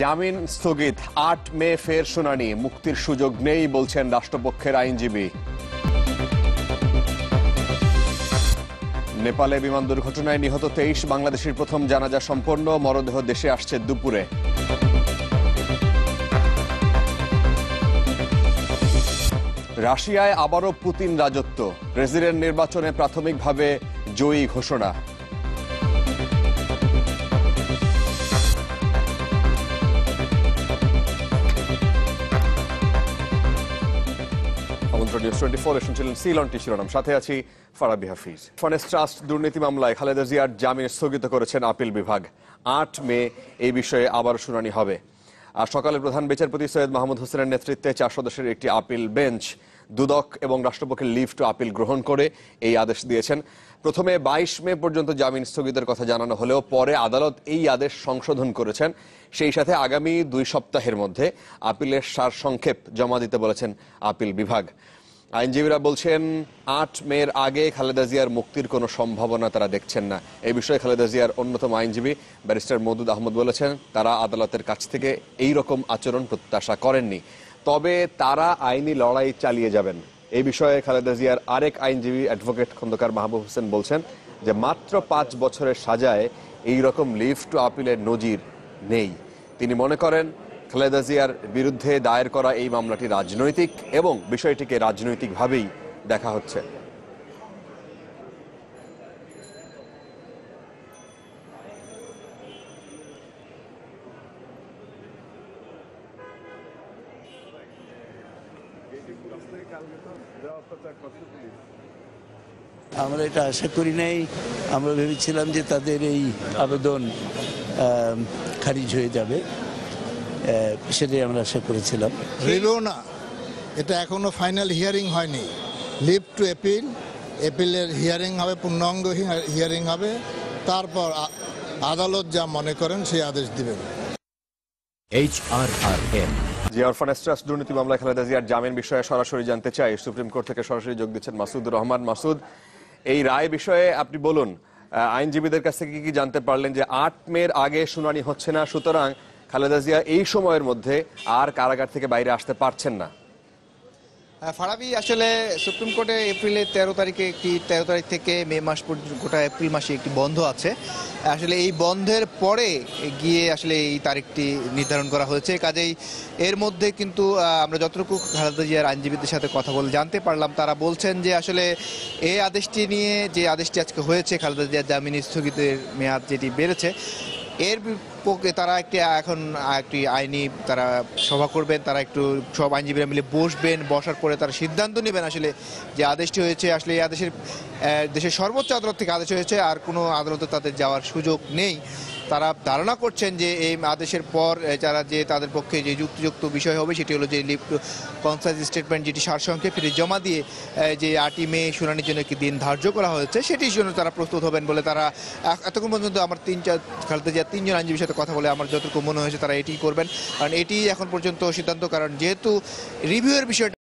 জামিন স্থগিত, আট মে ফের শুনানি, মুক্তির সুযোগ নেই বলছেন রাষ্ট্রপক্ষের আইনজীবী। নেপালে বিমান দুর্ঘটনায় নিহত তেইশ বাংলাদেশের প্রথম জানাজা সম্পন্ন, মরদেহ দেশে আসছে দুপুরে। রাশিয়ায় আবারও পুতিন রাজত্ব প্রেসিডেন্ট নির্বাচনে প্রাথমিকভাবে জয়ী ঘোষণা। সিলনটি সাথে আছি হাফিজ। ট্রাস্ট দুর্নীতি মামলায় খালেদা জিয়ার জামিন স্থগিত করেছেন আপিল বিভাগ। আট মে এই বিষয়ে আবার শুনানি হবে। সকালে প্রধান বিচারপতি সৈয়দ মাহমুদ হোসেনের নেতৃত্বে চার সদস্যের একটি আপিল বেঞ্চ, দুদক এবং রাষ্ট্রপক্ষের লিভ টু আপিল গ্রহণ করে এই আদেশ দিয়েছেন। প্রথমে বাইশ মে পর্যন্ত জামিন স্থগিতের কথা জানানো হলেও পরে আদালত এই আদেশ সংশোধন করেছেন। সেই সাথে আগামী দুই সপ্তাহের মধ্যে আপিলের সার সংক্ষেপ জমা দিতে বলেছেন আপিল বিভাগ। আইনজীবীরা বলছেন, আট মের আগে খালেদা জিয়ার মুক্তির কোনো সম্ভাবনা তারা দেখছেন না। এই বিষয়ে খালেদা জিয়ার অন্যতম আইনজীবী ব্যারিস্টার মদুদ আহমদ বলেছেন, তারা আদালতের কাছ থেকে এই রকম আচরণ প্রত্যাশা করেননি। তবে তারা আইনি লড়াই চালিয়ে যাবেন। এই বিষয়ে খালেদা জিয়ার আরেক আইনজীবী অ্যাডভোকেট খন্দকার মাহবুব হোসেন বলছেন যে, মাত্র পাঁচ বছরের সাজায় এই রকম লিভ টু আপিলের নজির নেই। তিনি মনে করেন খালেদা জিয়ার বিরুদ্ধে দায়ের করা এই মামলাটি রাজনৈতিক এবং বিষয়টিকে রাজনৈতিকভাবেই দেখা হচ্ছে। আমরা এটা আশা করি নাই। আমরা ভেবেছিলাম যে তাদের এই আবেদন খারিজ হয়ে যাবে। সেটাই আমরা আশা করেছিলাম। হইবেও না। এটা এখনও ফাইনাল হিয়ারিং হয়নি। লিভ টু এপিল এপিলের হিয়ারিং হবে পূর্ণাঙ্গ হিয়ারিং হবে। তারপর আদালত যা মনে করেন সেই আদেশ দিবেন। HRRM জিয়া অরফানেস ট্রাস্ট দুর্নীতি মামলায় খালেদা জিয়ার জামিন বিষয়ে সরাসরি জানতে চাই। সুপ্রিম কোর্ট থেকে সরাসরি যোগ দিচ্ছেন মাসুদ রহমান। মাসুদ এই রায় বিষয়ে আপনি বলুন আইনজীবীদের কাছ থেকে কি কি জানতে পারলেন যে আট মের আগে শুনানি হচ্ছে না? সুতরাং খালেদা জিয়া এই সময়ের মধ্যে আর কারাগার থেকে বাইরে আসতে পারছেন না। ফারাবি, আসলে সুপ্রিম কোর্টে এপ্রিলের তেরো তারিখে একটি, তেরো তারিখ থেকে মে মাস পর্যন্ত, গোটা এপ্রিল মাসে একটি বন্ধ আছে। আসলে এই বন্ধের পরে গিয়ে আসলে এই তারিখটি নির্ধারণ করা হয়েছে। কাজেই এর মধ্যে কিন্তু আমরা যতটুকু খালেদা জিয়ার আইনজীবীদের সাথে কথা বলে জানতে পারলাম, তারা বলছেন যে আসলে এই আদেশটি নিয়ে যে আদেশটি আজকে হয়েছে, খালেদা জিয়ার জামিন স্থগিতের মেয়াদ যেটি বেড়েছে, এর তারা একটি, এখন একটি আইনি তারা সভা করবেন, তারা একটু সব আইনজীবীরা মিলে বসবেন, বসার পরে তারা সিদ্ধান্ত নেবেন আসলে যে আদেশটি হয়েছে, আসলে এই আদেশের দেশের সর্বোচ্চ আদালত থেকে আদেশ হয়েছে আর কোনো আদালতে তাদের যাওয়ার সুযোগ নেই। তারা ধারণা করছেন যে এই আদেশের পর যারা যে তাদের পক্ষে যে যুক্তিযুক্ত বিষয় হবে, সেটি হলো যে লিপ্ট কনসাইজ স্টেটমেন্ট যেটি সারসংক্ষেপ জমা দিয়ে যে আটই মে শুনানির জন্য একটি দিন ধার্য করা হয়েছে, সেটির জন্য তারা প্রস্তুত হবেন বলে তারা এতক্ষণ পর্যন্ত আমার তিন চার, খালেদা জিয়া তিনজন আইনজীবীর সাথে কথা বলে আমার যতটুকু মনে হয়েছে তারা এটি করবেন। কারণ এটি এখন পর্যন্ত সিদ্ধান্ত। কারণ যেহেতু রিভিউয়ের বিষয়টা